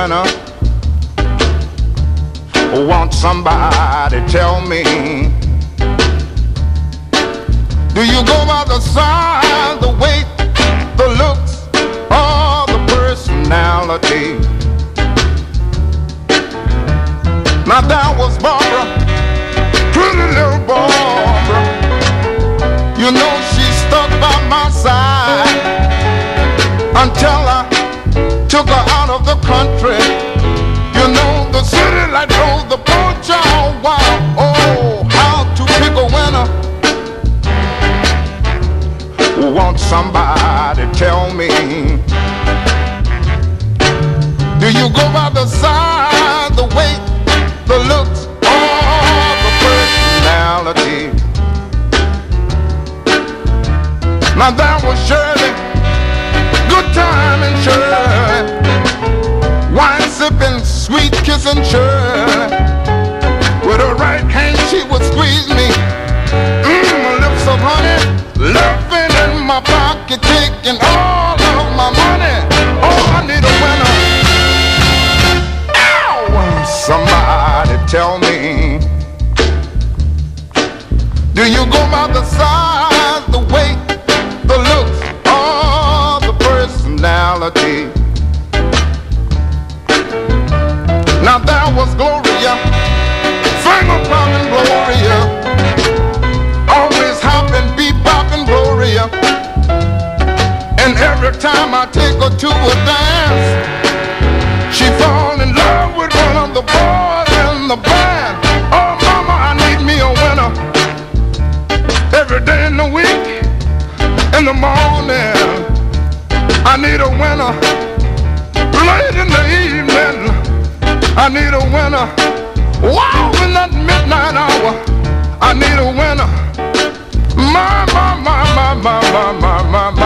when I want somebody tell me Do you go by the size, the weight, the looks, or the personality? Took her out of the country. You know the city like drove the boat all wild. Oh, how to pick a winner? Won't somebody tell me? Do you go by the size, the weight, the looks, or the personality? Now that was Shirley, good time and Shirley, Shirley. With her right hand she would squeeze me, mmm, lips of honey, laughing in my pocket, taking all of my money. Oh, I need a winner. Ow! Somebody tell me, do you go by the size, the weight? the looks or the personality. Every time I take her to a dance, she falls in love with one of the boys in the band. Oh, mama, I need me a winner. Every day in the week, in the morning, I need a winner. Late in the evening, I need a winner. Wow, in that midnight hour, I need a winner. My, my, my, my, my, my, my, my.